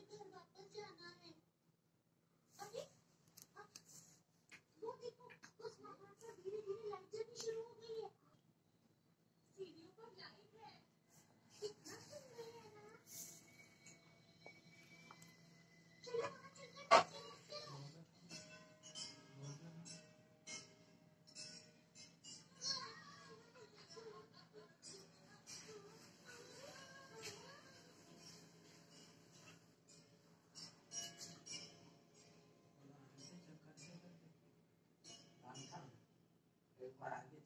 घर वापस जाना है। अरे हाँ, वो शुरू हो गई है। सीढ़ियों पर लाइट para alguien